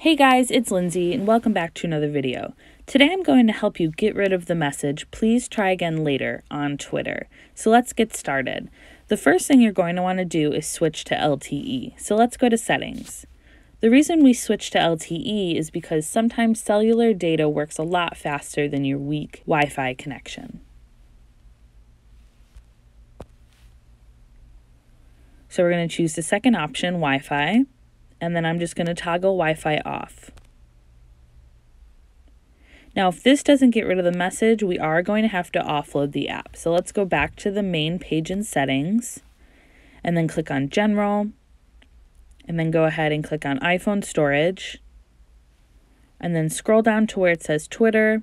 Hey guys, it's Lindsay and welcome back to another video. Today I'm going to help you get rid of the message, please try again later on Twitter. So let's get started. The first thing you're going to want to do is switch to LTE. So let's go to settings. The reason we switch to LTE is because sometimes cellular data works a lot faster than your weak Wi-Fi connection. So we're going to choose the second option, Wi-Fi and then I'm just going to toggle Wi-Fi off. Now, if this doesn't get rid of the message, we are going to have to offload the app. So let's go back to the main page in settings and then click on general and then go ahead and click on iPhone storage and then scroll down to where it says Twitter.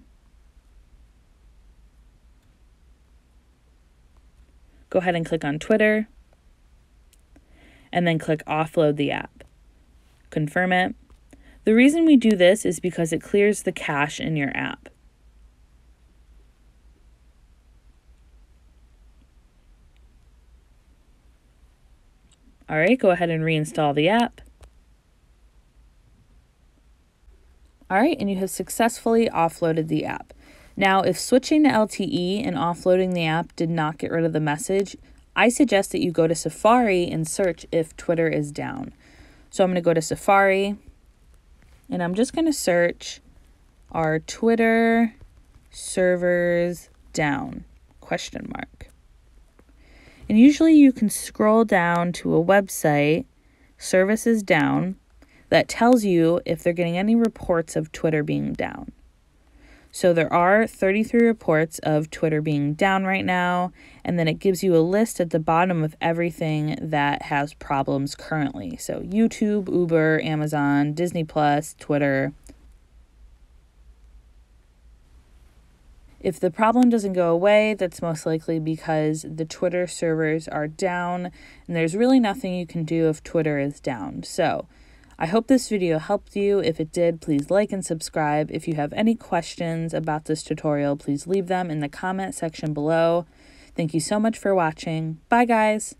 Go ahead and click on Twitter and then click offload the app confirm it. The reason we do this is because it clears the cache in your app. All right, go ahead and reinstall the app. All right, and you have successfully offloaded the app. Now, if switching to LTE and offloading the app did not get rid of the message, I suggest that you go to Safari and search if Twitter is down. So I'm going to go to Safari and I'm just going to search our Twitter servers down question mark. And usually you can scroll down to a website services down that tells you if they're getting any reports of Twitter being down. So there are 33 reports of Twitter being down right now, and then it gives you a list at the bottom of everything that has problems currently. So YouTube, Uber, Amazon, Disney Plus, Twitter. If the problem doesn't go away, that's most likely because the Twitter servers are down, and there's really nothing you can do if Twitter is down. So, I hope this video helped you. If it did, please like and subscribe. If you have any questions about this tutorial, please leave them in the comment section below. Thank you so much for watching. Bye, guys.